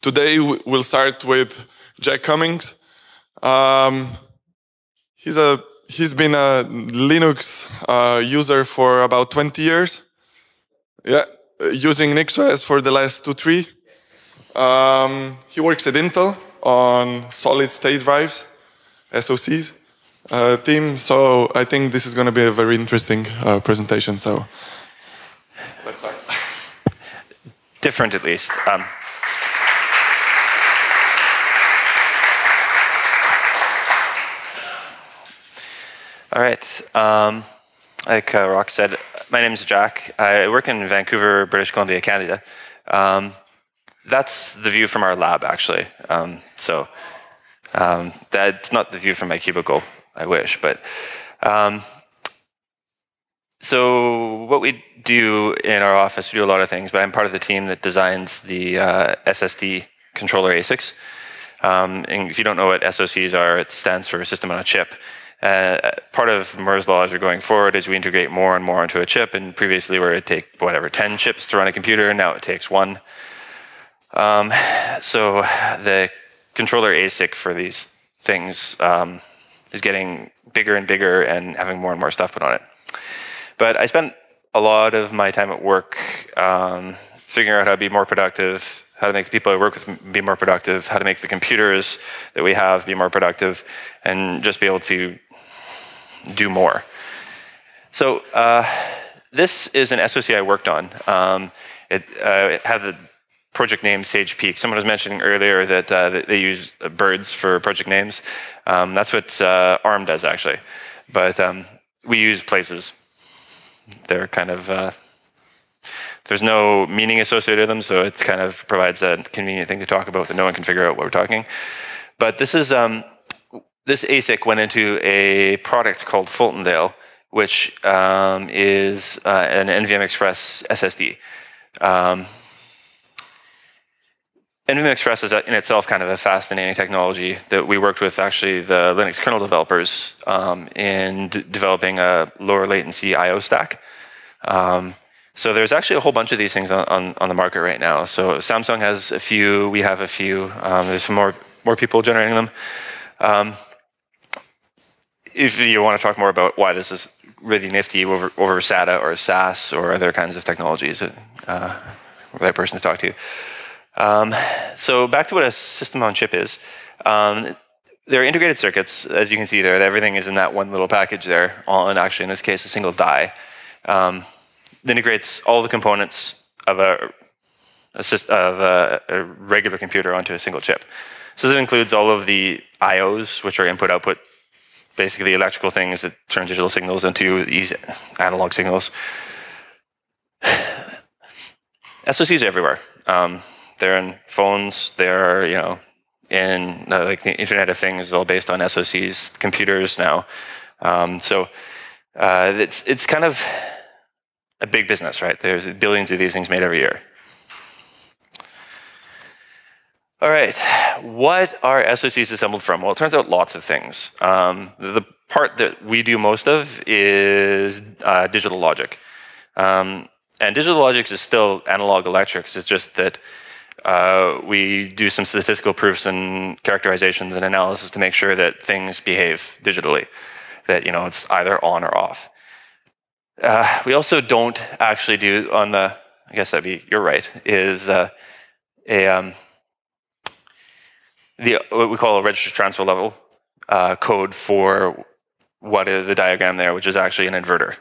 today we'll start with Jack Cummings. Um, he's a he's been a Linux uh, user for about 20 years. Yeah, using NixOS for the last two three. Um, he works at Intel on solid state drives, SoCs uh, team. So I think this is going to be a very interesting uh, presentation. So let's start. Different, at least. Um, all right. Um, like uh, Rok said, my name is Jack. I work in Vancouver, British Columbia, Canada. Um, that's the view from our lab, actually. Um, so um, that's not the view from my cubicle. I wish, but um, so what we do in our office, we do a lot of things. But I'm part of the team that designs the uh, SSD controller ASICs. Um, and if you don't know what SoCs are, it stands for System on a Chip. Uh, part of Moore's law as we're going forward is we integrate more and more into a chip. And previously, where it take whatever ten chips to run a computer, now it takes one. Um, so the controller ASIC for these things um, is getting bigger and bigger and having more and more stuff put on it. But I spent a lot of my time at work um, figuring out how to be more productive, how to make the people I work with be more productive, how to make the computers that we have be more productive, and just be able to do more. So uh, this is an SoC I worked on. Um, it, uh, it, had the project name Sage Peak. Someone was mentioning earlier that, uh, they use birds for project names. Um, that's what uh, ARM does actually, but um, we use places. They're kind of uh, there's no meaning associated with them, so it kind of provides a convenient thing to talk about that no one can figure out what we're talking. But this is um, this ASIC went into a product called Fultondale, which um, is uh, an NVM Express SSD. Um, NVM Express is in itself kind of a fascinating technology that we worked with actually the Linux kernel developers um, in developing a lower latency I/O stack. Um, so there's actually a whole bunch of these things on, on, on, the market right now. So Samsung has a few, we have a few. Um, there's some more more people generating them. Um, if you want to talk more about why this is really nifty over, over SATA or SAS or other kinds of technologies, uh, right person to talk to. Um, so back to what a system on chip is. Um, they're integrated circuits, as you can see there. Everything is in that one little package there, on actually in this case a single die. Um, integrates all the components of a, a of a, a, regular computer onto a single chip. So this includes all of the I/Os, which are input/output, basically electrical things that turn digital signals into these analog signals. SoCs are everywhere. Um, they're in phones. They're you know in uh, like the Internet of Things, all based on SoCs, computers now. Um, so uh, it's it's kind of a big business, right? There's billions of these things made every year. All right, what are SoCs assembled from? Well, it turns out lots of things. Um, the part that we do most of is uh, digital logic. Um, and digital logic is still analog electrics. It's just that uh, we do some statistical proofs and characterizations and analysis to make sure that things behave digitally, that you know it's either on or off. Uh, we also don't actually do on the, I guess that'd be you're right, is uh, a um, the what we call a register transfer level uh, code for what is the diagram there, which is actually an inverter.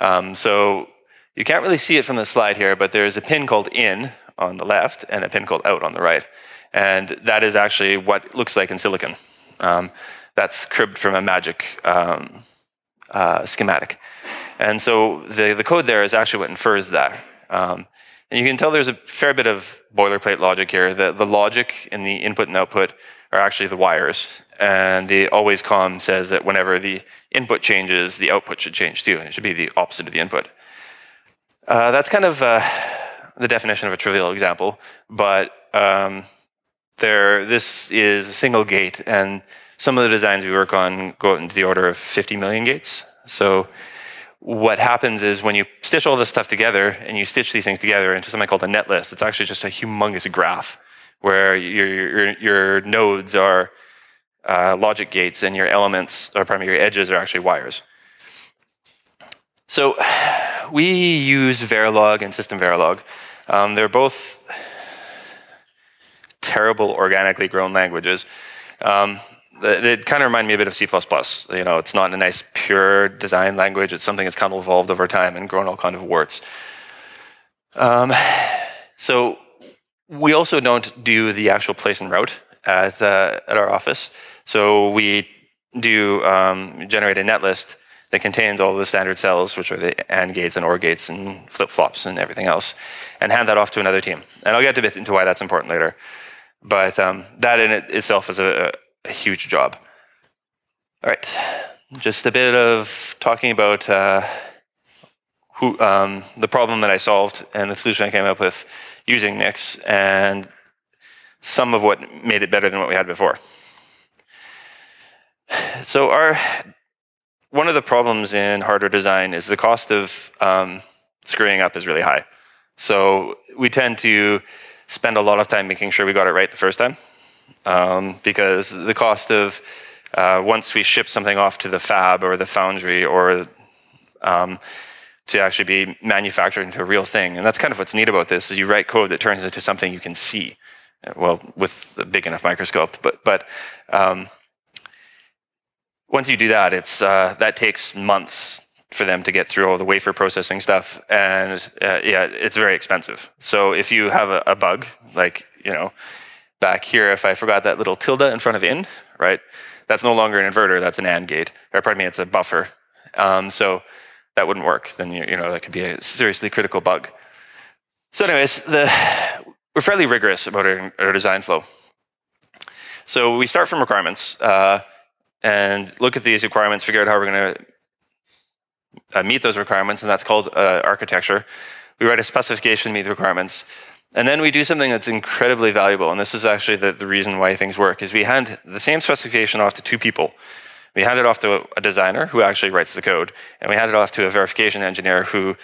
Um, so you can't really see it from the slide here, but there's a pin called in, on the left and a pin called out on the right. And that is actually what looks like in silicon. Um, that's cribbed from a magic um, uh, schematic. And so the, the code there is actually what infers that. Um, and you can tell there's a fair bit of boilerplate logic here. The, the logic and the input and output are actually the wires. And the always_comb says that whenever the input changes, the output should change too. And it should be the opposite of the input. Uh, that's kind of uh, the definition of a trivial example, but um, there, this is a single gate, and some of the designs we work on go into the order of 50 million gates. So what happens is when you stitch all this stuff together and you stitch these things together into something called a netlist, it's actually just a humongous graph where your, your, your nodes are uh, logic gates and your elements, or pardon me, your edges are actually wires. So we use Verilog and System Verilog. Um, they're both terrible organically grown languages. Um, they, kind of remind me a bit of C++. You know, it's not a nice pure design language. It's something that's kind of evolved over time and grown all kind of warts. Um, so we also don't do the actual place and route at, uh, at our office. So we do um, generate a netlist that contains all the standard cells, which are the AND gates and OR gates and flip flops and everything else, and hand that off to another team. And I'll get a bit into why that's important later. But um, that in it itself is a, a, huge job. All right, just a bit of talking about uh, who, um, the problem that I solved and the solution I came up with using Nix and some of what made it better than what we had before. So our one of the problems in hardware design is the cost of um, screwing up is really high. So we tend to spend a lot of time making sure we got it right the first time. Um, because the cost of uh, once we ship something off to the fab or the foundry or um, to actually be manufactured into a real thing. And that's kind of what's neat about this is you write code that turns into something you can see. Well, with a big enough microscope, but but um, once you do that, it's uh, that takes months for them to get through all the wafer processing stuff, and uh, yeah, it's very expensive. So if you have a, a, bug, like you know, back here, if I forgot that little tilde in front of in, right, that's no longer an inverter, that's an AND gate, or pardon me, it's a buffer. Um, so that wouldn't work. Then you, you know that could be a seriously critical bug. So, anyways, the, we're fairly rigorous about our, our design flow. So we start from requirements. Uh, and look at these requirements, figure out how we're going to uh, meet those requirements, and that's called uh, architecture. We write a specification to meet the requirements. And then we do something that's incredibly valuable, and this is actually the, the reason why things work, is we hand the same specification off to two people. We hand it off to a designer who actually writes the code, and we hand it off to a verification engineer who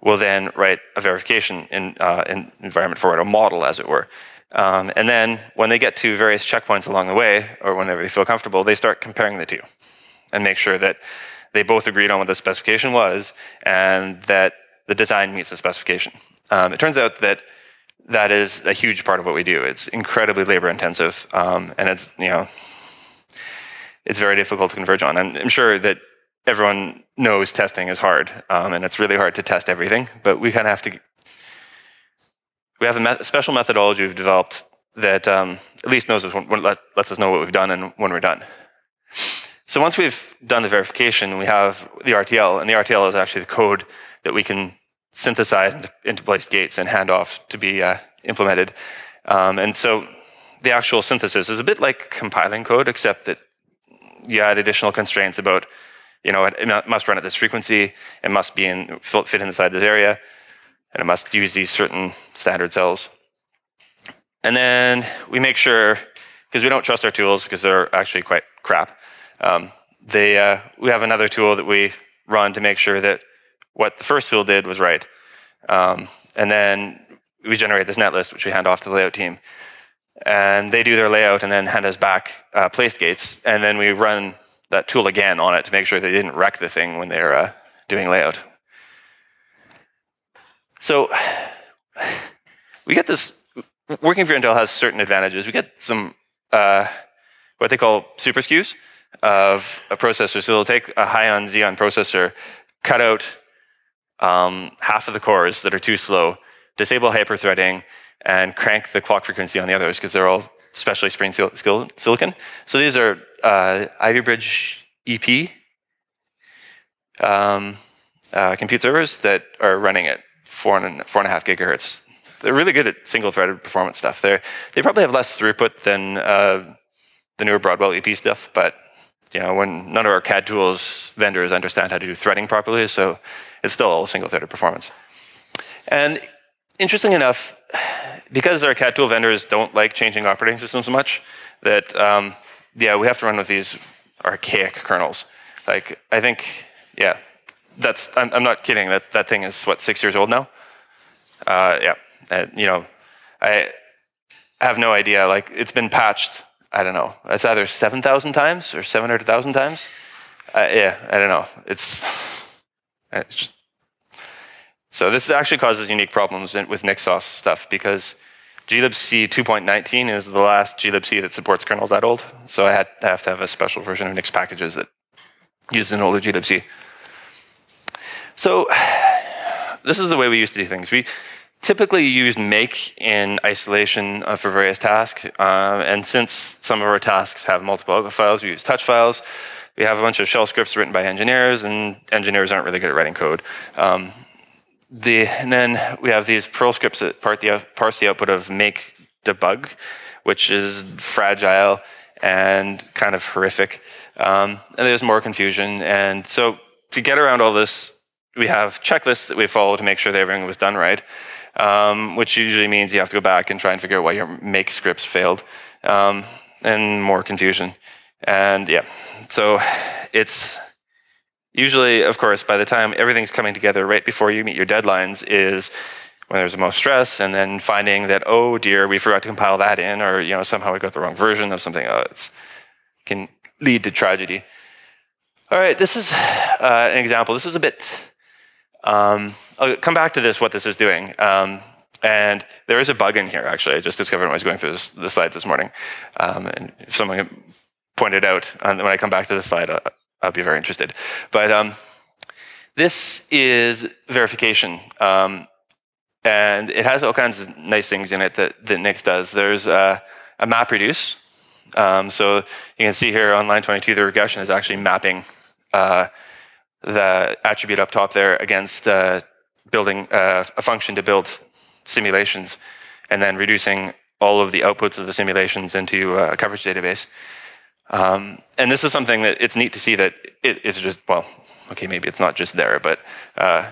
will then write a verification in, uh, in environment for it, a model, as it were. Um, and then when they get to various checkpoints along the way, or whenever they feel comfortable, they start comparing the two and make sure that they both agreed on what the specification was and that the design meets the specification. Um, it turns out that that is a huge part of what we do. It's incredibly labor intensive, um, and it's you know it's very difficult to converge on. I'm, I'm sure that everyone knows testing is hard, um, and it's really hard to test everything. But we kind of have to we have a me- special methodology we've developed that um, at least knows us when, let, lets us know what we've done and when we're done. So once we've done the verification, we have the RTL, and the RTL is actually the code that we can synthesize into, place gates and hand off to be uh, implemented. Um, and so the actual synthesis is a bit like compiling code, except that you add additional constraints about, you know, it, it must run at this frequency, it must be in fit inside this area, and it must use these certain standard cells. And then we make sure, because we don't trust our tools because they're actually quite crap, um, they, uh, we have another tool that we run to make sure that what the first tool did was right. Um, and then we generate this netlist, which we hand off to the layout team. And they do their layout and then hand us back uh, placed gates. And then we run that tool again on it to make sure they didn't wreck the thing when they're uh, doing layout. So we get this, working for Intel has certain advantages. We get some, uh, what they call super SKUs of a processor. So they'll take a High-on Xeon processor, cut out um, half of the cores that are too slow, disable hyperthreading, and crank the clock frequency on the others because they're all specially spring sil silicon. So these are uh, Ivy Bridge EP um, uh, compute servers that are running at four and four and a half gigahertz. They're really good at single-threaded performance stuff. They they probably have less throughput than uh, the newer Broadwell EP stuff, but you know, when none of our CAD tools vendors understand how to do threading properly, so it's still all single-threaded performance. And interesting enough, because our CAD tool vendors don't like changing operating systems much, that um, yeah, we have to run with these archaic kernels. Like I think, yeah, that's I'm, I'm, not kidding. That that thing is what six years old now. Uh, yeah, you know, I have no idea. Like it's been patched. I don't know. It's either seven thousand times or seven hundred thousand times. Uh, yeah, I don't know. It's, it's just, so this actually causes unique problems with Nixos stuff because glibc 2.19 is the last glibc that supports kernels that old. So I had I have to have a special version of Nix packages that uses an older glibc. So this is the way we used to do things. We typically used make in isolation uh, for various tasks. Uh, and since some of our tasks have multiple files, we use touch files. We have a bunch of shell scripts written by engineers, and engineers aren't really good at writing code. Um, the, and then we have these Perl scripts that the, parse the output of make debug, which is fragile and kind of horrific. Um, and there's more confusion. And so to get around all this, we have checklists that we follow to make sure that everything was done right, um, which usually means you have to go back and try and figure out why your make scripts failed, um, and more confusion. And yeah, so it's usually, of course, by the time everything's coming together right before you meet your deadlines is when there's the most stress and then finding that, oh dear, we forgot to compile that in or, you know, somehow we got the wrong version of something. Oh, it can lead to tragedy. All right, this is uh, an example. This is a bit, um, I'll come back to this, what this is doing. Um, and there is a bug in here, actually. I just discovered when I was going through this, the slides this morning. Um, and someone pointed out. And when I come back to the slide, I'll, I'll be very interested. But um, this is verification. Um, and it has all kinds of nice things in it that, that Nix does. There's a, a map reduce. Um, so you can see here on line 22, the regression is actually mapping uh, the attribute up top there against uh, building uh, a function to build simulations and then reducing all of the outputs of the simulations into a coverage database. Um, and this is something that it's neat to see that it is just, well, okay, maybe it's not just there, but uh,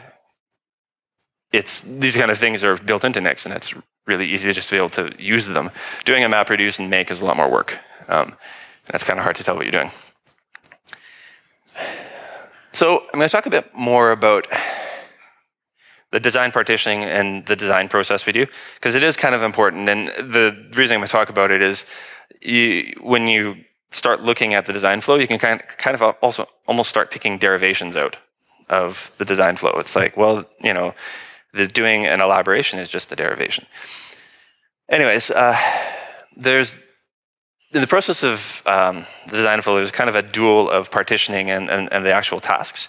it's these kind of things are built into Nix, and it's really easy to just be able to use them. Doing a map reduce and make is a lot more work. Um, that's kind of hard to tell what you're doing. So I'm going to talk a bit more about the design partitioning and the design process we do, because it is kind of important. And the reason I'm going to talk about it is you, when you start looking at the design flow, you can kind of, kind of also almost start picking derivations out of the design flow. It's like, well, you know, the doing an elaboration is just a derivation. Anyways, uh, there's in the process of um, the design flow, there's kind of a dual of partitioning and, and, and the actual tasks.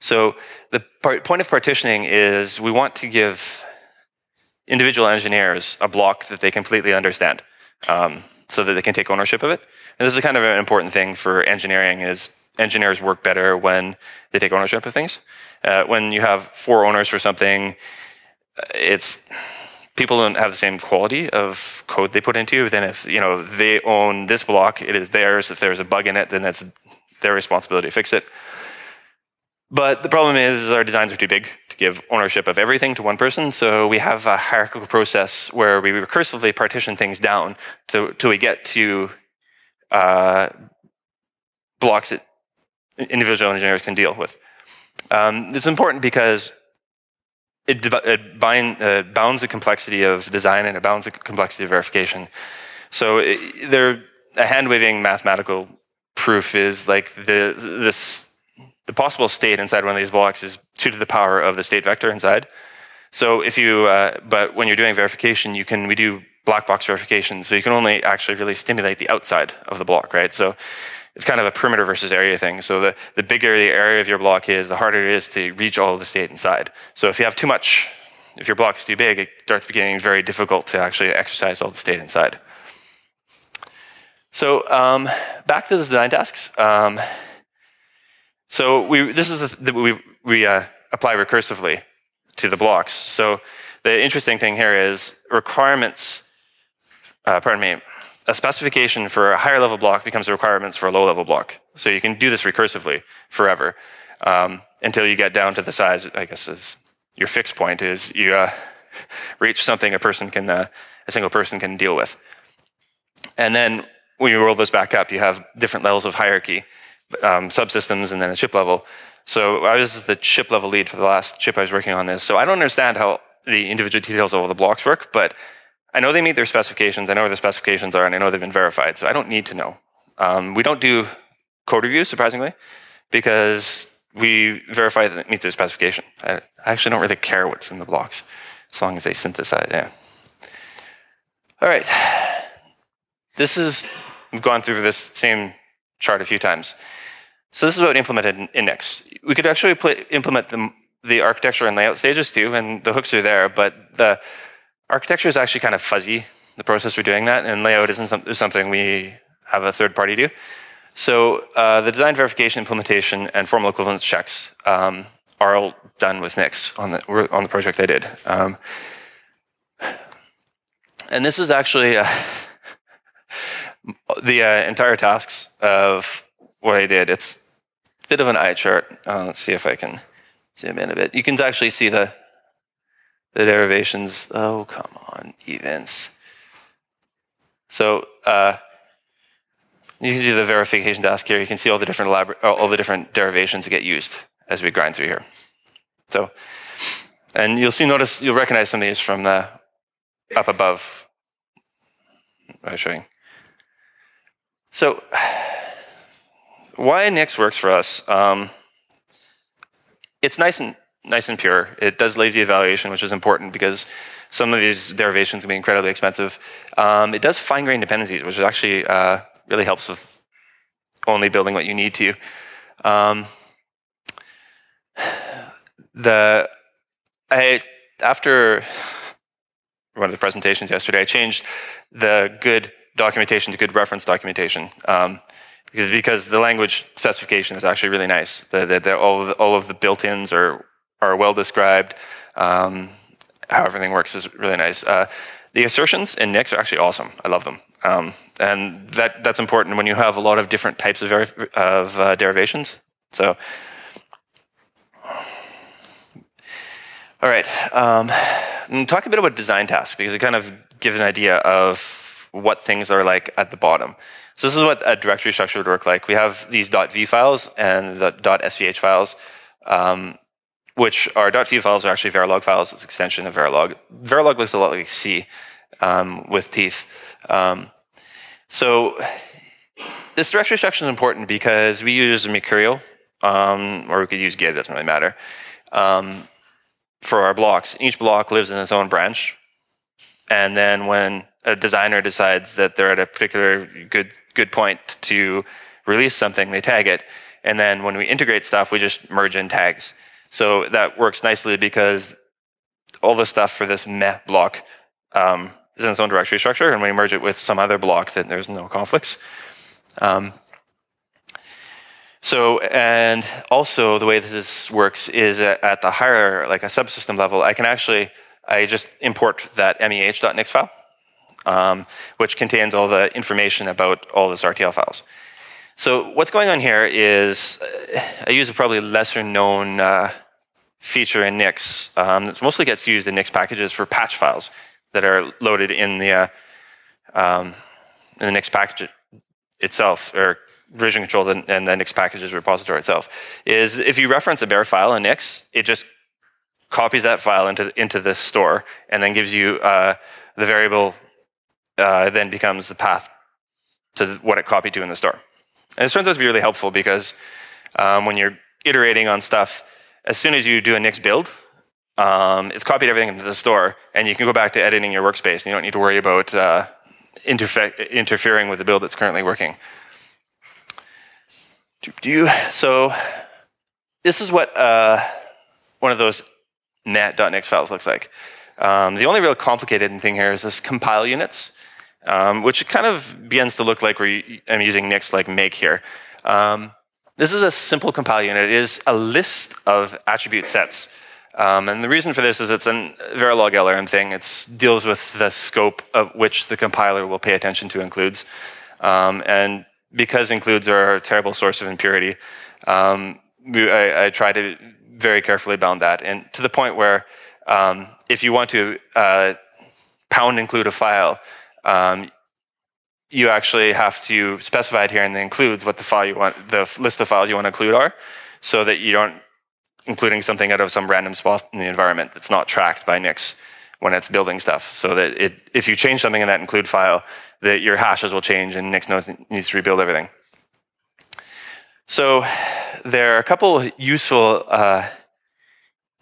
So the part, point of partitioning is we want to give individual engineers a block that they completely understand um, so that they can take ownership of it. And this is kind of an important thing for engineering is engineers work better when they take ownership of things. Uh, when you have four owners for something, uh, it's people don't have the same quality of code they put into. Then if you know they own this block, it is theirs. If there's a bug in it, then it's their responsibility to fix it. But the problem is, is our designs are too big to give ownership of everything to one person. So we have a hierarchical process where we recursively partition things down to, till we get to uh, blocks that individual engineers can deal with. Um, it's important because it, it bind, uh, bounds the complexity of design and it bounds the complexity of verification. So it, there, a hand-waving mathematical proof is like the this the possible state inside one of these blocks is two to the power of the state vector inside. So if you, uh, but when you're doing verification, you can we do black box verification. So you can only actually really stimulate the outside of the block, right? So it's kind of a perimeter versus area thing. So the, the bigger the area of your block is, the harder it is to reach all of the state inside. So if you have too much, if your block is too big, it starts becoming very difficult to actually exercise all the state inside. So um, back to the design tasks. Um, so we, this is a, we, we uh, apply recursively to the blocks. So the interesting thing here is requirements uh, pardon me, a specification for a higher level block becomes requirements for a low level block. So you can do this recursively forever um, until you get down to the size, I guess is your fixed point is you uh, reach something a person can, uh, a single person can deal with. And then when you roll this back up, you have different levels of hierarchy, um, subsystems, and then a chip level. So I was the chip level lead for the last chip I was working on this. So I don't understand how the individual details of all the blocks work, but I know they meet their specifications. I know where the specifications are, and I know they've been verified. So I don't need to know. Um, we don't do code reviews, surprisingly, because we verify that it meets their specification. I, actually don't really care what's in the blocks, as long as they synthesize. Yeah. All right. This is we've gone through this same chart a few times. So this is what implemented in, in Nix. We could actually implement the, the architecture and layout stages too, and the hooks are there, but the architecture is actually kind of fuzzy, the process for doing that, and layout isn't some, is something we have a third party do. So uh, the design verification, implementation, and formal equivalence checks um, are all done with Nix on the, on the project I did. Um, and this is actually uh, the uh, entire tasks of what I did. It's a bit of an eye chart. Uh, let's see if I can zoom in a bit. You can actually see the the derivations. Oh, come on, Evince. So uh, you can see the verification task here. You can see all the different all the different derivations that get used as we grind through here. So, and you'll see, notice, you'll recognize some of these from the up above. I was showing. So, why Nix works for us? Um, it's nice and nice and pure. It does lazy evaluation, which is important because some of these derivations can be incredibly expensive. Um, it does fine-grained dependencies, which actually uh, really helps with only building what you need to. Um, the I after one of the presentations yesterday, I changed the good documentation to good reference documentation. Um, because, because the language specification is actually really nice. The, the, the, all, of the, all of the built-ins are, are well described. Um, how everything works is really nice. Uh, the assertions in Nix are actually awesome. I love them. Um, and that, that's important when you have a lot of different types of, of uh, derivations. So, all right. Um, talk a bit about design tasks because it kind of gives an idea of what things are like at the bottom. So this is what a directory structure would work like. We have these .v files and the .svh files, um, which are .v files are actually Verilog files. It's an extension of Verilog. Verilog looks a lot like C um, with teeth. Um, so this directory structure is important because we use Mercurial, um, or we could use Git, it doesn't really matter, um, for our blocks. Each block lives in its own branch. And then when a designer decides that they're at a particular good good point to release something, they tag it, and then when we integrate stuff, we just merge in tags. So that works nicely because all the stuff for this meh block um, is in its own directory structure, and when you merge it with some other block, then there's no conflicts. Um, so, and also the way this works is at the higher, like a subsystem level, I can actually, I just import that meh.nix file um, which contains all the information about all those RTL files. So what's going on here is uh, I use a probably lesser known uh, feature in Nix um, that mostly gets used in Nix packages for patch files that are loaded in the uh, um, in the Nix package itself, or version control and the Nix packages repository itself. Is if you reference a bare file in Nix, it just copies that file into into the store and then gives you uh, the variable uh, then becomes the path to what it copied to in the store. And this turns out to be really helpful because um, when you're iterating on stuff, as soon as you do a Nix build, um, it's copied everything into the store, and you can go back to editing your workspace. And you don't need to worry about uh, interfering with the build that's currently working. So this is what uh, one of those net.nix files looks like. Um, the only real complicated thing here is this compile units um, which kind of begins to look like we, I'm using Nix like make here. Um, this is a simple compile unit. It is a list of attribute sets. Um, and the reason for this is it's a Verilog LRM thing. It deals with the scope of which the compiler will pay attention to includes. Um, and because includes are a terrible source of impurity, um, we, I, I, try to very carefully bound that. And to the point where um, if you want to uh, pound include a file, um, you actually have to specify it here in the includes what the file you want, the list of files you want to include are, so that you don't including something out of some random spot in the environment that's not tracked by Nix. when it's building stuff. So that it, if you change something in that include file, that your hashes will change and Nix knows needs to rebuild everything. So there are a couple useful uh,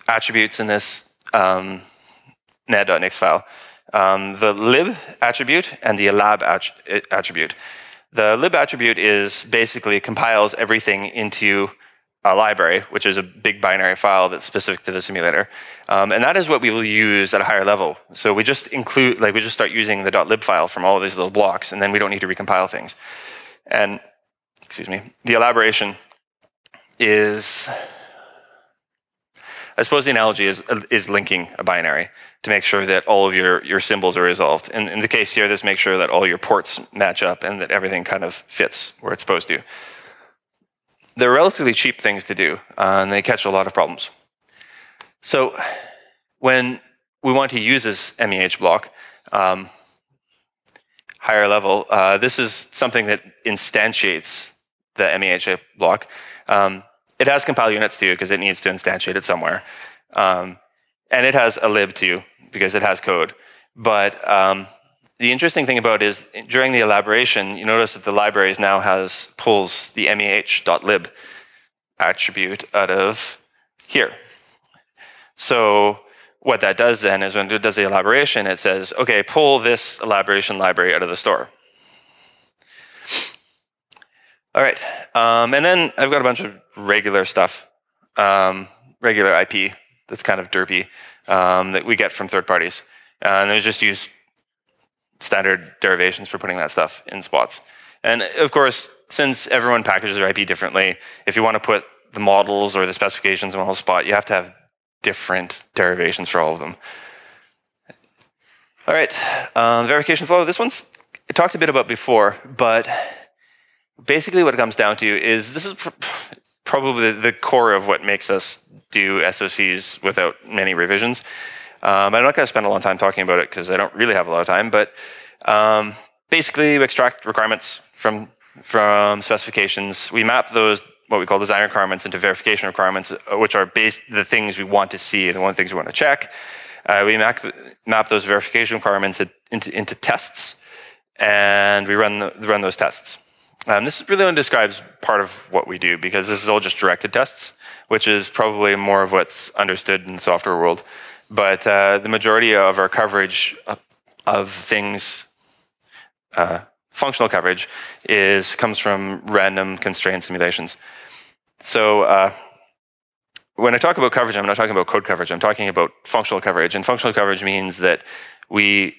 attributes in this um, net.nix file. Um, the lib attribute and the lab attribute. The lib attribute is basically compiles everything into a library, which is a big binary file that's specific to the simulator. Um, and that is what we will use at a higher level. So we just include, like we just start using the .lib file from all of these little blocks, and then we don't need to recompile things. And, excuse me, the elaboration is, I suppose the analogy is, is linking a binary to make sure that all of your, your symbols are resolved. In, in the case here, this makes sure that all your ports match up and that everything kind of fits where it's supposed to. They're relatively cheap things to do, uh, and they catch a lot of problems. So when we want to use this MEH block, um, higher level, uh, this is something that instantiates the MEH block. Um, it has compile units too, because it needs to instantiate it somewhere. Um, and it has a lib too, because it has code. But um, the interesting thing about is during the elaboration, you notice that the libraries now has pulls the meh.lib attribute out of here. So what that does then is when it does the elaboration, it says, okay, pull this elaboration library out of the store. All right, um, and then I've got a bunch of regular stuff, um, regular IP that's kind of derpy um, that we get from third parties. Uh, and there's just use standard derivations for putting that stuff in spots. And of course, since everyone packages their IP differently, if you want to put the models or the specifications in one whole spot, you have to have different derivations for all of them. All right, um, verification flow. This one's I talked a bit about before, but basically what it comes down to is this is pr probably the core of what makes us do SOCs without many revisions. Um, I'm not going to spend a long time talking about it because I don't really have a lot of time, but um, basically we extract requirements from, from specifications. We map those, what we call design requirements into verification requirements, uh, which are based the things we want to see and the one things we want to check. Uh, we map, map those verification requirements into, into tests, and we run, the, run those tests. Um, this really only describes part of what we do because this is all just directed tests, which is probably more of what's understood in the software world. But uh, the majority of our coverage of things, uh, functional coverage, is comes from random constraint simulations. So uh, when I talk about coverage, I'm not talking about code coverage. I'm talking about functional coverage. And functional coverage means that we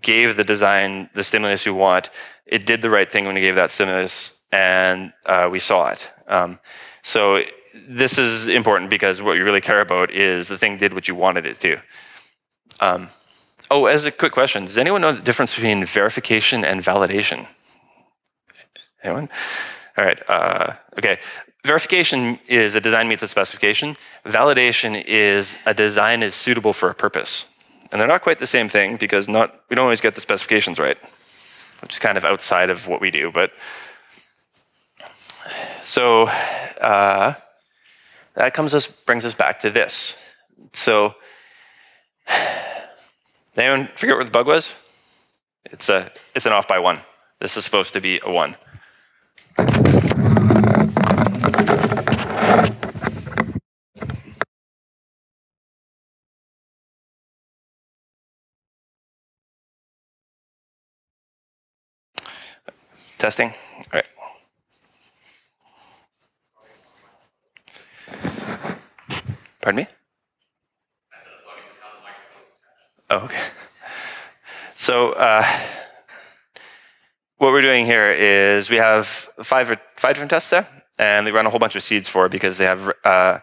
gave the design the stimulus we want. It did the right thing when we gave that stimulus, and uh, we saw it. Um, so this is important because what you really care about is the thing did what you wanted it to. Um, oh, as a quick question, does anyone know the difference between verification and validation? Anyone? All right. Uh, okay. Verification is a design meets a specification. Validation is a design is suitable for a purpose. And they're not quite the same thing because not we don't always get the specifications right, which is kind of outside of what we do. But so uh, that comes us brings us back to this. So, anyone figure out where the bug was? It's a it's an off by one. This is supposed to be a one. Testing. All right. Pardon me? Oh, okay. So uh, what we're doing here is we have five, five different tests there, and they run a whole bunch of seeds for it because they have uh,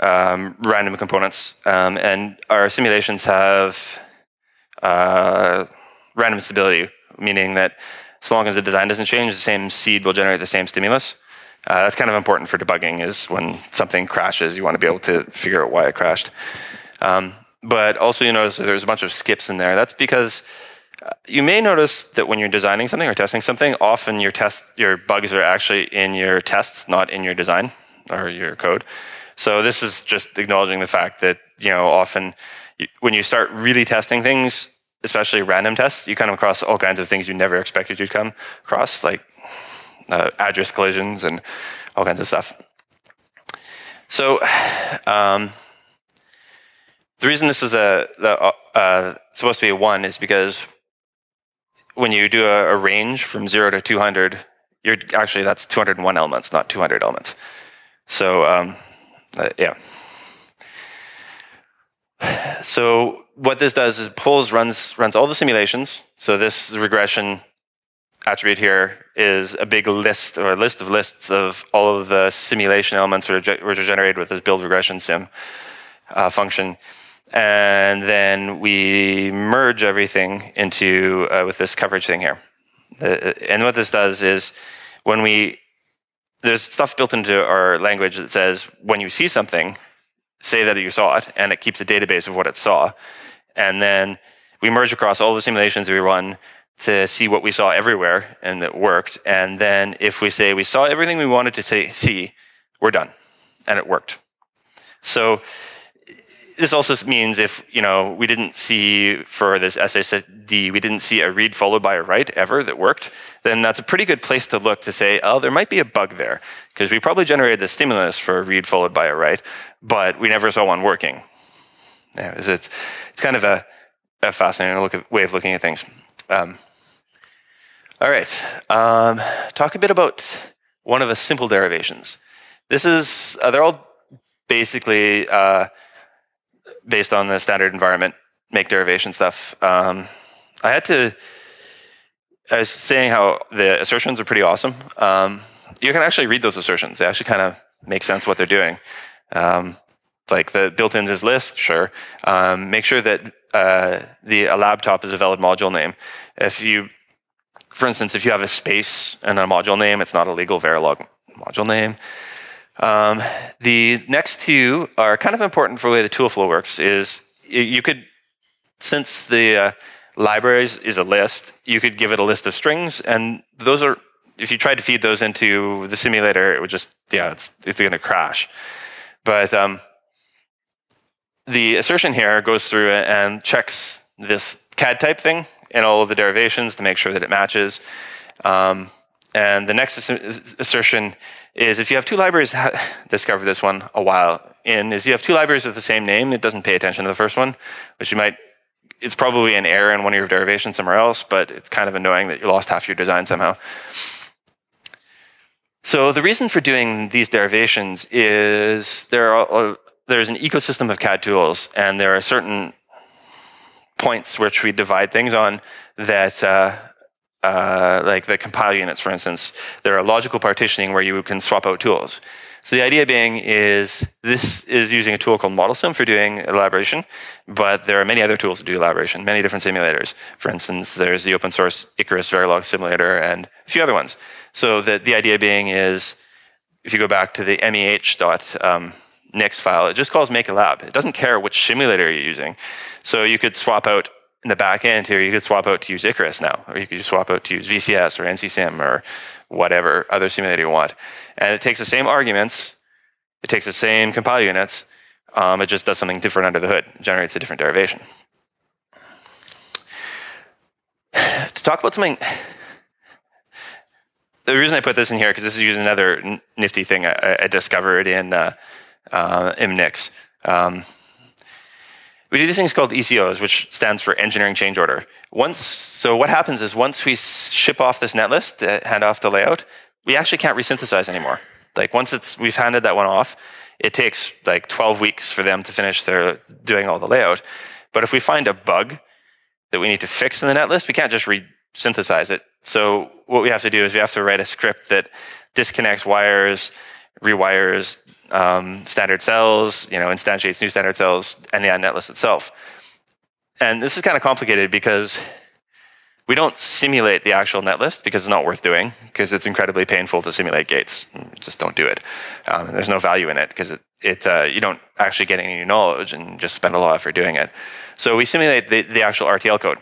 um, random components. Um, and our simulations have uh, random stability, meaning that as long as the design doesn't change, the same seed will generate the same stimulus. Uh, that's kind of important for debugging is when something crashes, you want to be able to figure out why it crashed. Um, but also you notice there's a bunch of skips in there. That's because uh, you may notice that when you're designing something or testing something, often your test, your bugs are actually in your tests, not in your design or your code. So this is just acknowledging the fact that you know often when you start really testing things, especially random tests, you come across all kinds of things you never expected you'd come across, like uh, address collisions and all kinds of stuff. So um, the reason this is a, uh, uh, supposed to be a one is because when you do a, a, range from zero to 200, you're actually that's 201 elements, not 200 elements. So um, uh, yeah. So what this does is pulls runs runs all the simulations. So this regression attribute here is a big list or a list of lists of all of the simulation elements which are, generated with this build regression sim uh, function. And then we merge everything into uh, with this coverage thing here. and what this does is when we there's stuff built into our language that says when you see something, say that you saw it, and it keeps a database of what it saw. And then we merge across all the simulations we run to see what we saw everywhere and it worked. And then if we say we saw everything we wanted to say, see, we're done. And it worked. So this also means if you know we didn't see for this SSD, we didn't see a read followed by a write ever that worked, then that's a pretty good place to look to say, oh, there might be a bug there because we probably generated the stimulus for a read followed by a write, but we never saw one working. Yeah, it's, it's, kind of a, a fascinating look way of looking at things. Um, all right, um, talk a bit about one of the simple derivations. This is, uh, they're all basically uh, based on the standard environment, make derivation stuff. Um, I had to, I was saying how the assertions are pretty awesome. Um, you can actually read those assertions. They actually kind of make sense what they're doing. Um, like the built-ins is list, sure. Um, make sure that uh, the a laptop is a valid module name. If you, for instance, if you have a space and a module name, it's not a legal Verilog module name. Um, the next two are kind of important for the way the tool flow works. Is you could, since the uh, libraries is a list, you could give it a list of strings, and those are. If you tried to feed those into the simulator, it would just yeah, it's it's going to crash. But um, the assertion here goes through and checks this CAD type thing and all of the derivations to make sure that it matches. Um, and the next assertion is if you have two libraries, discovered this one a while in, is you have two libraries with the same name, it doesn't pay attention to the first one, which you might, it's probably an error in one of your derivations somewhere else, but it's kind of annoying that you lost half your design somehow. So the reason for doing these derivations is there are, there's an ecosystem of CAD tools, and there are certain points which we divide things on that uh, uh, like the compile units, for instance, there are logical partitioning where you can swap out tools. So the idea being is this is using a tool called ModelSim for doing elaboration, but there are many other tools to do elaboration, many different simulators. For instance, there's the open source Icarus Verilog simulator and a few other ones. So the, the idea being is if you go back to the meh.nix um, file, it just calls make a lab. It doesn't care which simulator you're using. So you could swap out in the back end here, you could swap out to use Icarus now, or you could swap out to use VCS or NCSim or whatever other simulator you want. And it takes the same arguments, it takes the same compile units, um, it just does something different under the hood, generates a different derivation. to talk about something, the reason I put this in here, because this is using another nifty thing I, I discovered in uh, uh. Um, we do these things called ECOs, which stands for engineering change order. Once, so what happens is once we ship off this netlist, uh, hand off the layout, we actually can't resynthesize anymore. Like once it's we've handed that one off, it takes like 12 weeks for them to finish their doing all the layout. But if we find a bug that we need to fix in the netlist, we can't just resynthesize it. So what we have to do is we have to write a script that disconnects wires, rewires um, standard cells, you know, instantiates new standard cells, and the netlist itself. And this is kind of complicated because we don't simulate the actual netlist because it's not worth doing because it's incredibly painful to simulate gates. Just don't do it. Um, there's no value in it because it, it uh, you don't actually get any new knowledge and just spend a lot of effort doing it. So we simulate the, the actual RTL code.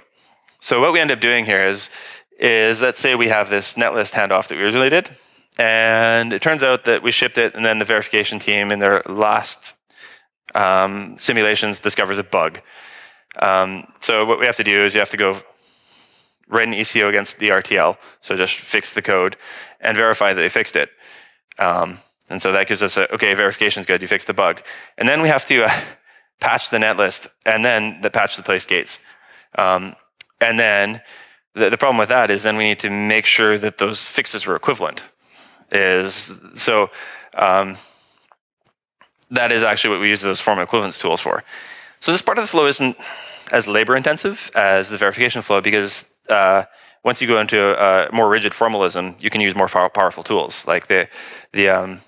So what we end up doing here is, is let's say we have this netlist handoff that we originally did, and it turns out that we shipped it, and then the verification team in their last um, simulations discovers a bug. Um, so what we have to do is you have to go write an ECO against the RTL, so just fix the code and verify that they fixed it. Um, and so that gives us a, okay, verification's good, you fixed the bug. And then we have to uh, patch the netlist and then the patch the place gates. Um, and then the, the problem with that is then we need to make sure that those fixes were equivalent. Is so um, that is actually what we use those form equivalence tools for. So this part of the flow isn't as labor intensive as the verification flow because uh, once you go into a, more rigid formalism, you can use more powerful tools. Like the the um,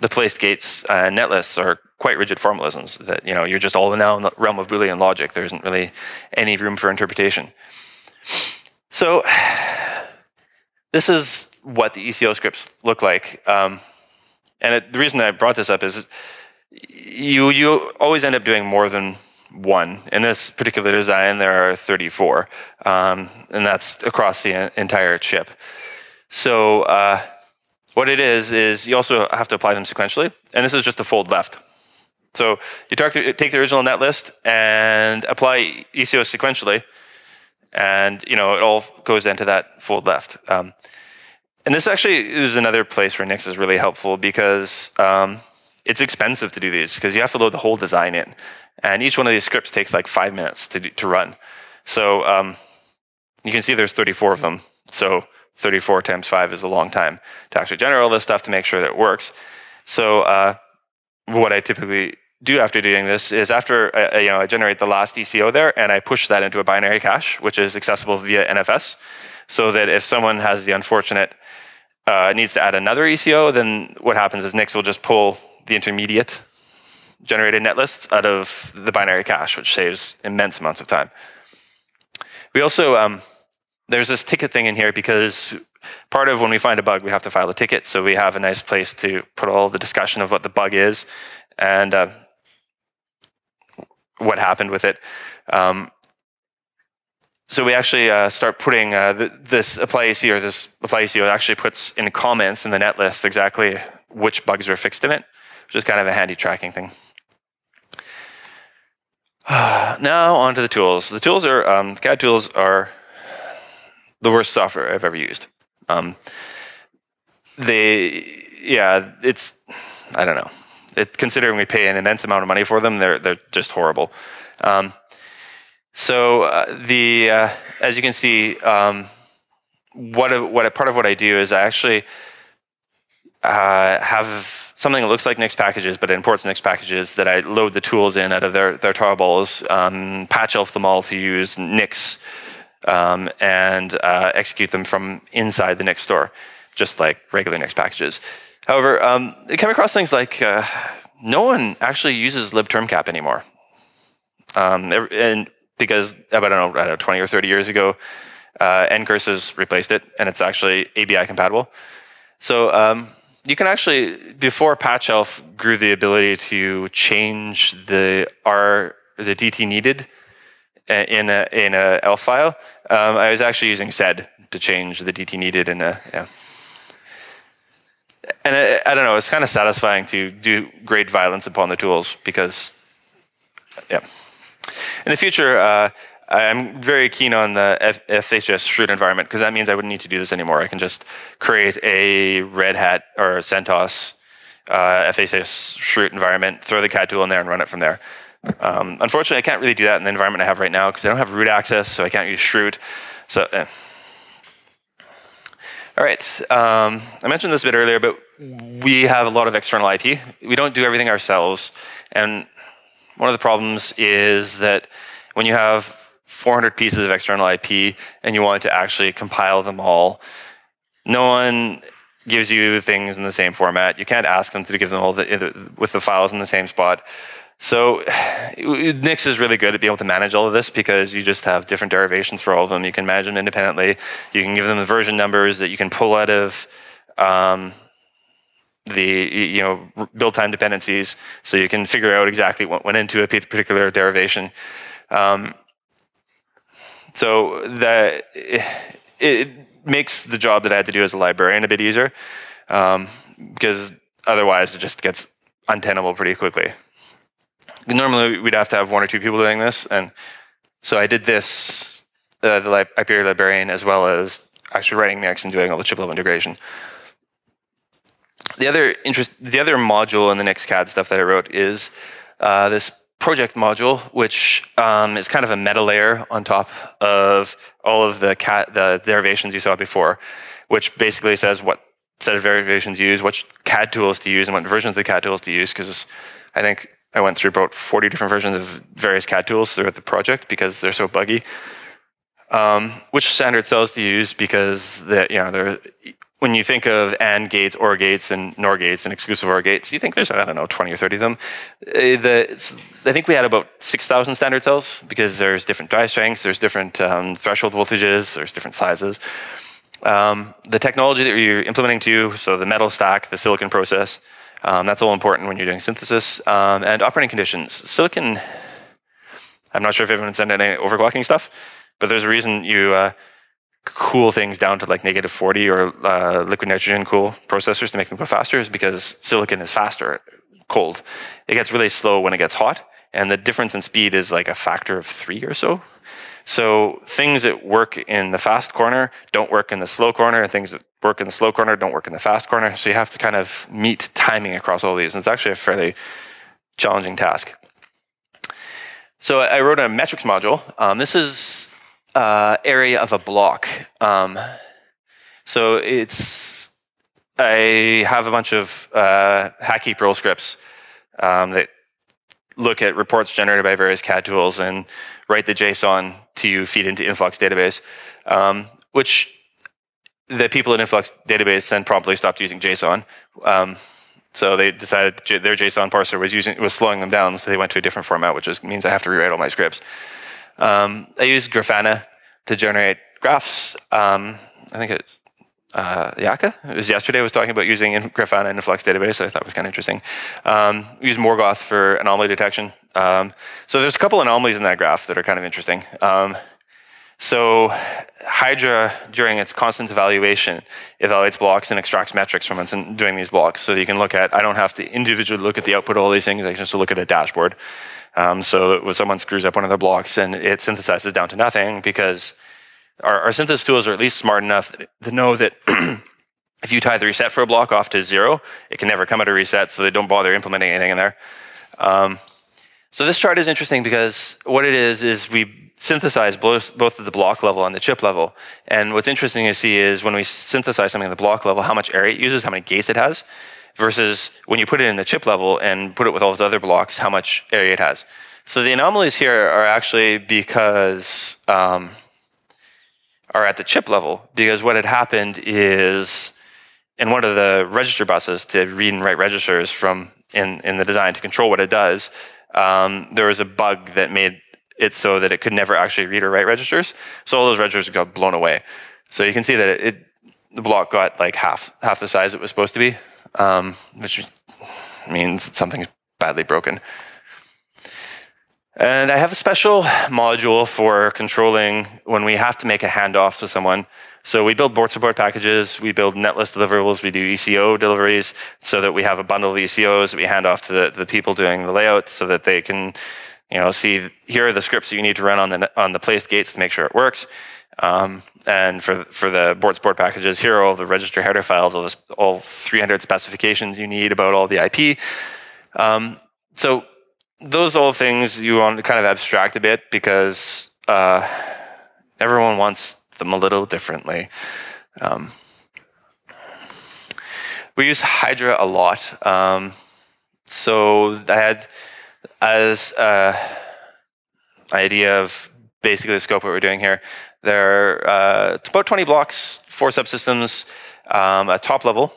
the placed gates uh, netlists are quite rigid formalisms that you know you're just all now in the realm of Boolean logic. There isn't really any room for interpretation. So this is what the ECO scripts look like. Um, and it, the reason I brought this up is you you always end up doing more than one. In this particular design, there are 34, um, and that's across the entire chip. So uh, what it is, is you also have to apply them sequentially, and this is just a fold left. So you take the original net list and apply ECO sequentially, and you know it all goes into that fold left. Um, and this actually is another place where Nix is really helpful because um, it's expensive to do these because you have to load the whole design in. And each one of these scripts takes like five minutes to, to run. So um, you can see there's 34 of them. So 34 times five is a long time to actually generate all this stuff to make sure that it works. So uh, what I typically do after doing this is after I, you know I generate the last ECO there and I push that into a binary cache, which is accessible via NFS, so that if someone has the unfortunate uh, needs to add another ECO, then what happens is Nix will just pull the intermediate generated netlists out of the binary cache, which saves immense amounts of time. We also, um, there's this ticket thing in here because part of when we find a bug, we have to file a ticket. So we have a nice place to put all the discussion of what the bug is and uh, what happened with it. Um, so we actually uh, start putting uh, this apply ECO or this apply ECO actually puts in comments in the net list exactly which bugs are fixed in it, which is kind of a handy tracking thing. now on to the tools. The tools are um, CAD tools are the worst software I've ever used. Um, they, yeah, it's I don't know. It, considering we pay an immense amount of money for them, they're they're just horrible. Um, so uh, the uh, as you can see, um, what a, what a part of what I do is I actually uh, have something that looks like Nix packages, but it imports Nix packages that I load the tools in out of their, their tarballs, um, patchelf them all to use Nix, um, and uh, execute them from inside the Nix store, just like regular Nix packages. However, um, it came across things like uh, no one actually uses libtermcap anymore. Um, and because about, I don't know, I don't know, 20 or 30 years ago, uh, NCurse has replaced it, and it's actually ABI compatible. So um, you can actually before PatchElf grew the ability to change the R the DT needed uh, in a in a ELF file. Um, I was actually using sed to change the DT needed in a yeah. And I, I don't know, it's kind of satisfying to do great violence upon the tools because, yeah. In the future, uh, I'm very keen on the FHS chroot environment because that means I wouldn't need to do this anymore. I can just create a Red Hat or CentOS uh, FHS chroot environment, throw the CAD tool in there, and run it from there. Um, unfortunately, I can't really do that in the environment I have right now because I don't have root access, so I can't use chroot. So, eh. All right. Um, I mentioned this a bit earlier, but we have a lot of external IP. We don't do everything ourselves, and one of the problems is that when you have 400 pieces of external IP and you want to actually compile them all, no one gives you things in the same format. You can't ask them to give them all the, with the files in the same spot. So Nix is really good at being able to manage all of this because you just have different derivations for all of them. You can manage them independently. You can give them the version numbers that you can pull out of um, the you know build time dependencies, so you can figure out exactly what went into a particular derivation. Um, so that it makes the job that I had to do as a librarian a bit easier. um, because otherwise it just gets untenable pretty quickly. Normally we'd have to have one or two people doing this, and so I did this, uh, the IPRE librarian, as well as actually writing Nix and doing all the chip level integration. The other interest, the other module in the Nix CAD stuff that I wrote is uh, this project module, which um, is kind of a meta layer on top of all of the CAD, the derivations you saw before, which basically says what set of derivations you use, what CAD tools to use, and what versions of the CAD tools to use. Because I think I went through about 40 different versions of various CAD tools throughout the project because they're so buggy. Um, which standard cells to use because the, you know when you think of AND gates, OR gates, and NOR gates, and exclusive OR gates, you think there's, I don't know, 20 or 30 of them. Uh, the, I think we had about 6,000 standard cells because there's different drive strengths, there's different um, threshold voltages, there's different sizes. Um, the technology that you're implementing to, you, so the metal stack, the silicon process, um, that's all important when you're doing synthesis. Um, and operating conditions. Silicon, I'm not sure if everyone's done any overclocking stuff, but there's a reason you uh, cool things down to like negative 40 or uh, liquid nitrogen cool processors to make them go faster is because silicon is faster cold. It gets really slow when it gets hot, and the difference in speed is like a factor of three or so. So things that work in the fast corner don't work in the slow corner, and things that work in the slow corner don't work in the fast corner. So you have to kind of meet timing across all these, and it's actually a fairly challenging task. So I wrote a metrics module. Um, this is uh, area of a block. Um, so it's I have a bunch of uh, Hacky Perl scripts um, that look at reports generated by various CAD tools and write the JSON to feed into Influx database, um, which the people at Influx database then promptly stopped using JSON. Um, so they decided their JSON parser was using was slowing them down, so they went to a different format, which is, means I have to rewrite all my scripts. Um, I use Grafana to generate graphs. Um, I think it's uh, Yaka. It was yesterday. I was talking about using Grafana in the Flux database. I thought was kind of interesting. Um, we use Morgoth for anomaly detection. Um, so there's a couple anomalies in that graph that are kind of interesting. Um, so Hydra, during its constant evaluation, evaluates blocks and extracts metrics from it and doing these blocks. So you can look at, I don't have to individually look at the output of all these things. I just look at a dashboard. Um, so when someone screws up one of their blocks and it synthesizes down to nothing because our, our synthesis tools are at least smart enough to know that if you tie the reset for a block off to zero, it can never come at a reset, so they don't bother implementing anything in there. Um, so this chart is interesting because what it is is we synthesize both, both at the block level and the chip level. And what's interesting to see is when we synthesize something at the block level, how much area it uses, how many gates it has versus when you put it in the chip level and put it with all the other blocks, how much area it has. So the anomalies here are actually because um, are at the chip level because what had happened is in one of the register buses to read and write registers from in, in the design to control what it does, um, there was a bug that made it so that it could never actually read or write registers. So all those registers got blown away. So you can see that it, it the block got like half half the size it was supposed to be um, which means something's badly broken. And I have a special module for controlling when we have to make a handoff to someone. So we build board support packages, we build netlist deliverables, we do ECO deliveries so that we have a bundle of ECOs that we hand off to the, the people doing the layout so that they can you know, see here are the scripts that you need to run on the on the placed gates to make sure it works. Um, and for for the board support packages, here are all the register header files, all, this, all 300 specifications you need about all the IP. Um, so those all things you want to kind of abstract a bit because uh, everyone wants them a little differently. Um, we use Hydra a lot. Um, so I had as uh, idea of basically the scope of what we're doing here. There are uh, about 20 blocks, four subsystems, um, a top level,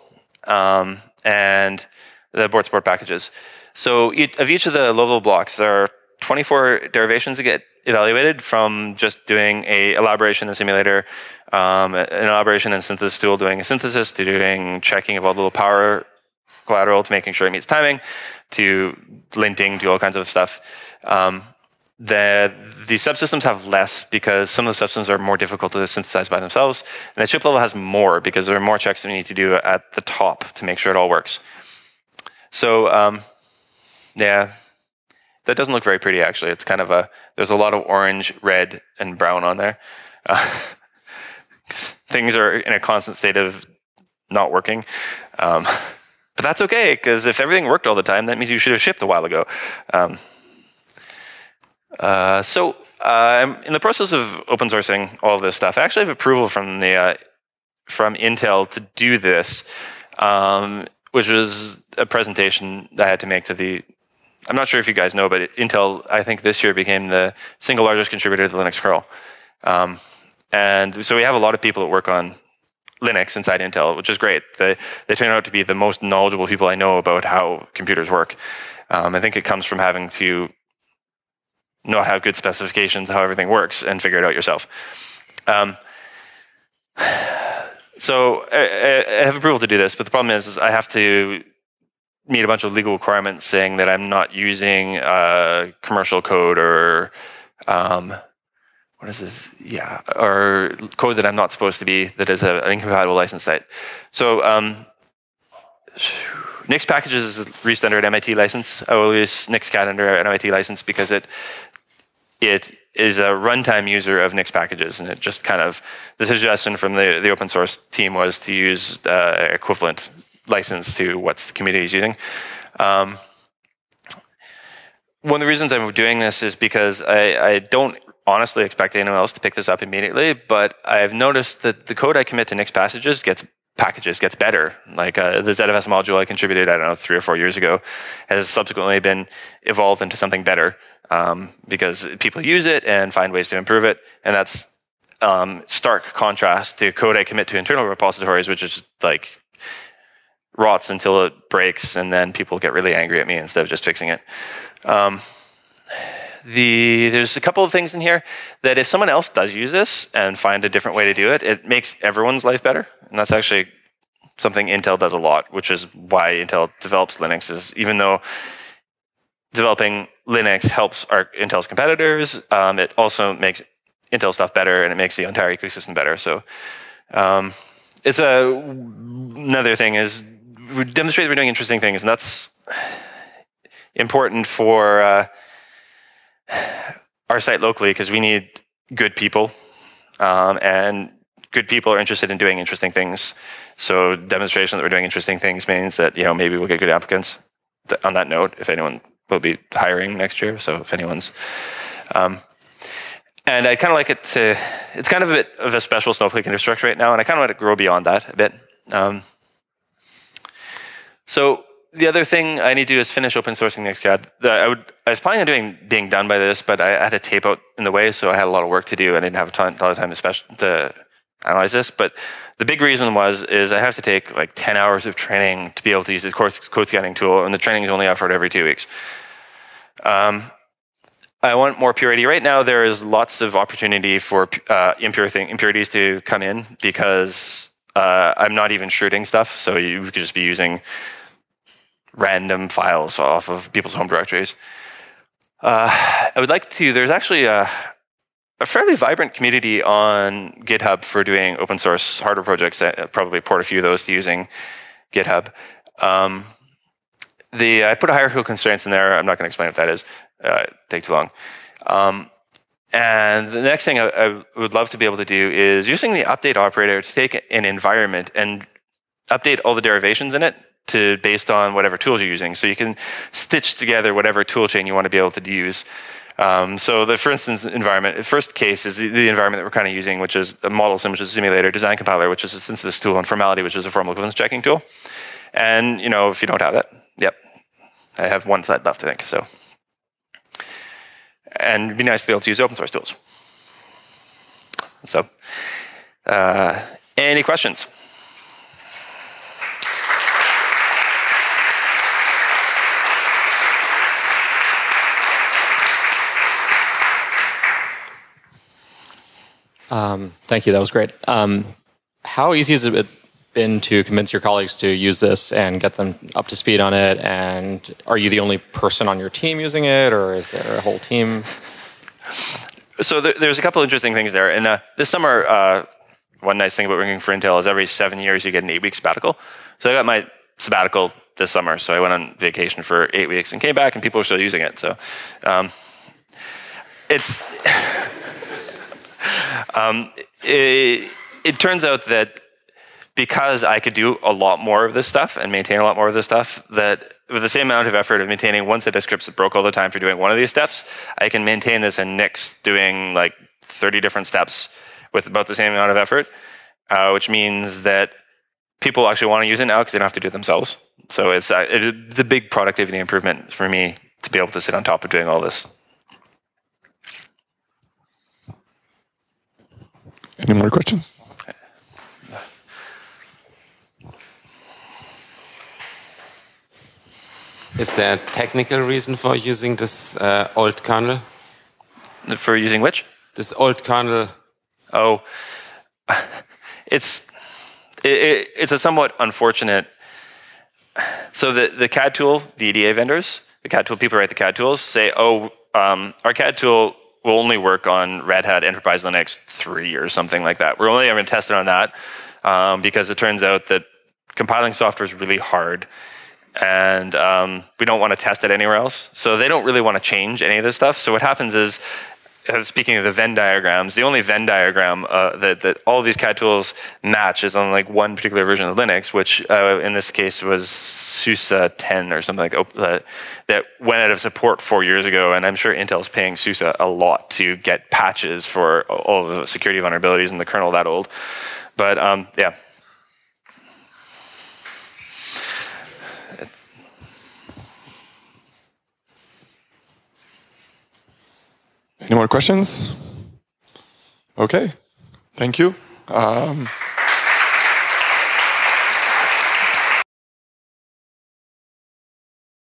um, and the board support packages. So of each of the level blocks, there are 24 derivations that get evaluated from just doing a elaboration in the simulator, um, an elaboration in synthesis tool doing a synthesis, to doing checking of all the little power collateral to making sure it meets timing, to linting, to all kinds of stuff. Um, the the subsystems have less because some of the subsystems are more difficult to synthesize by themselves, and the chip level has more because there are more checks that we need to do at the top to make sure it all works. So um, yeah, that doesn't look very pretty actually. It's kind of a there's a lot of orange, red, and brown on there. Uh, things are in a constant state of not working. Um, but that's okay because if everything worked all the time, that means you should have shipped a while ago. Um, uh, so uh, I'm in the process of open sourcing all this stuff. I actually have approval from the uh, from Intel to do this, um, which was a presentation I had to make to the. I'm not sure if you guys know, but Intel I think this year became the single largest contributor to the Linux kernel, um, and so we have a lot of people that work on Linux inside Intel, which is great. They they turn out to be the most knowledgeable people I know about how computers work. Um, I think it comes from having to not have good specifications how everything works and figure it out yourself. Um, so I, I, have approval to do this, but the problem is, is, I have to meet a bunch of legal requirements saying that I'm not using uh, commercial code or um, what is this? Yeah, or code that I'm not supposed to be that is a, an incompatible license site. So um, Nix packages is released under an MIT license. I will use NixCAD under an MIT license because it it is a runtime user of Nix packages, and it just kind of the suggestion from the, the open source team was to use uh, equivalent license to what the community is using. Um, one of the reasons I'm doing this is because I, I, don't honestly expect anyone else to pick this up immediately, but I've noticed that the code I commit to Nix packages gets packages gets better. Like uh, the ZFS module I contributed, I don't know, three or four years ago, has subsequently been evolved into something better um, because people use it and find ways to improve it. And that's um, stark contrast to code I commit to internal repositories, which is like rots until it breaks, and then people get really angry at me instead of just fixing it. Um, the there's a couple of things in here that if someone else does use this and find a different way to do it, it makes everyone's life better, and that's actually something Intel does a lot, which is why Intel develops Linux. Is even though developing Linux helps our Intel's competitors. Um, it also makes Intel stuff better, and it makes the entire ecosystem better. So um, it's a another thing is we demonstrate that we're doing interesting things, and that's important for uh, our site locally because we need good people, um, and good people are interested in doing interesting things. So demonstration that we're doing interesting things means that you know maybe we'll get good applicants. On that note, if anyone will be hiring next year. So if anyone's, um, and I kind of like it to, it's kind of a bit of a special Snowflake infrastructure right now, and I kind of want to grow beyond that a bit. Um, so the other thing I need to do is finish open sourcing NixCAD. I would, I was planning on doing being done by this, but I had a tape out in the way, so I had a lot of work to do. I didn't have a ton, lot of time to, special, to analyze this, but the big reason was is I have to take like 10 hours of training to be able to use the code scanning tool, and the training is only offered every two weeks. Um, I want more purity. Right now, there is lots of opportunity for uh, impure thing, impurities to come in because uh, I'm not even chrooting stuff, so you could just be using random files off of people's home directories. Uh, I would like to, there's actually a, a fairly vibrant community on GitHub for doing open source hardware projects. I probably port a few of those to using GitHub. Um, the I put a hierarchical constraints in there. I'm not going to explain what that is. Uh, take too long. Um, and the next thing I, I, would love to be able to do is using the update operator to take an environment and update all the derivations in it to based on whatever tools you're using. So you can stitch together whatever tool chain you want to be able to use. Um, so the, for instance, environment, first case is the, the environment that we're kind of using, which is a ModelSim, which is a simulator, design compiler, which is a synthesis tool, and formality, which is a formal equivalence checking tool. And, you know, if you don't have that, yep, I have one slide left, I think, so. And it'd be nice to be able to use open source tools. So, uh, any questions? Um, thank you. That was great. Um, how easy has it been to convince your colleagues to use this and get them up to speed on it? And are you the only person on your team using it, or is there a whole team? so there, there's a couple interesting things there. And uh, this summer, uh, one nice thing about working for Intel is every seven years you get an eight week sabbatical. So I got my sabbatical this summer. So I went on vacation for eight weeks and came back, and people are still using it. So um, it's um, it, it turns out that because I could do a lot more of this stuff and maintain a lot more of this stuff, that with the same amount of effort of maintaining one set of scripts that broke all the time for doing one of these steps, I can maintain this in Nix doing like 30 different steps with about the same amount of effort, uh, which means that people actually want to use it now because they don't have to do it themselves. So it's, uh, it's a big productivity improvement for me to be able to sit on top of doing all this. Any more questions? Is there a technical reason for using this uh, old kernel? For using which? This old kernel. Oh, it's it, it's a somewhat unfortunate. So the the CAD tool, the EDA vendors, the CAD tool people write the CAD tools say, oh, um, our CAD tool will only work on Red Hat Enterprise Linux three or something like that. We're only ever going to test it on that um, because it turns out that compiling software is really hard and um, we don't want to test it anywhere else. So they don't really want to change any of this stuff. So what happens is, speaking of the Venn diagrams, the only Venn diagram uh, that, that all these CAD tools match is on like one particular version of Linux, which uh, in this case was SUSE 10 or something like that, that went out of support four years ago. And I'm sure Intel's paying SUSE a lot to get patches for all of the security vulnerabilities in the kernel that old. But um, yeah, Any more questions? Okay, thank you. Um,